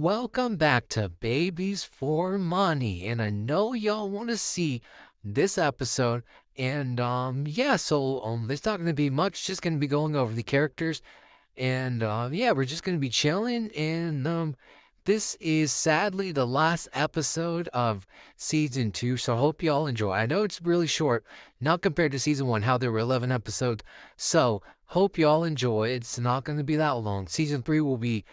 Welcome back to Babies for Money. And I know y'all want to see this episode. And um yeah, so um there's not gonna be much, just gonna be going over the characters. And uh, yeah, we're just gonna be chilling and um this is sadly the last episode of season two, so I hope y'all enjoy. I know it's really short, not compared to season one, how there were 11 episodes. So, hope y'all enjoy. It's not going to be that long. Season three will be,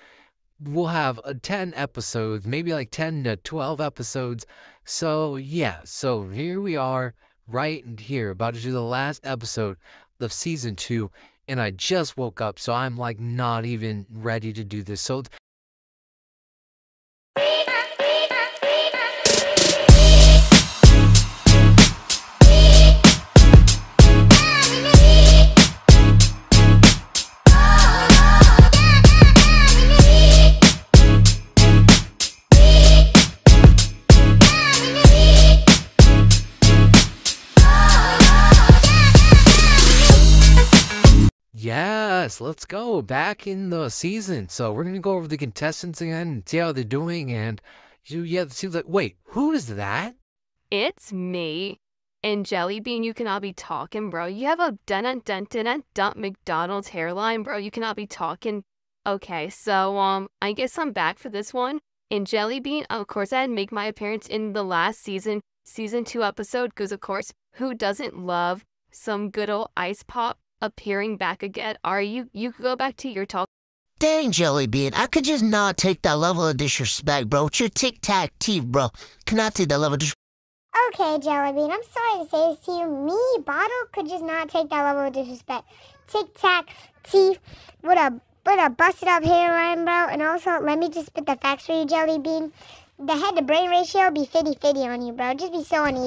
we'll have uh, 10 episodes, maybe like 10 to 12 episodes. So, yeah, so here we are, right here, about to do the last episode of season two. And I just woke up, so I'm like not even ready to do this. So, Yes, let's go back in the season. So we're gonna go over the contestants again and see how they're doing. And you, yeah, see like, wait, who is that? It's me. And Jellybean, you cannot be talking, bro. You have a dun dun dun dun dun McDonald's hairline, bro. You cannot be talking. Okay, so um, I guess I'm back for this one. In Jellybean, of course, I had make my appearance in the last season, season two episode, because of course, who doesn't love some good old ice pop? Appearing back again. Are you? You could go back to your talk. Dang, Jellybean, I could just not take that level of disrespect, bro. It's your tic tac teeth, bro. Cannot take that level of disrespect. Okay, Jellybean, I'm sorry to say this to you. Me, Bottle, could just not take that level of disrespect. Tic tac teeth with a with a busted up hairline, bro. And also, let me just put the facts for you, Jellybean. The head to brain ratio be 50 50 on you, bro. Just be so uneven.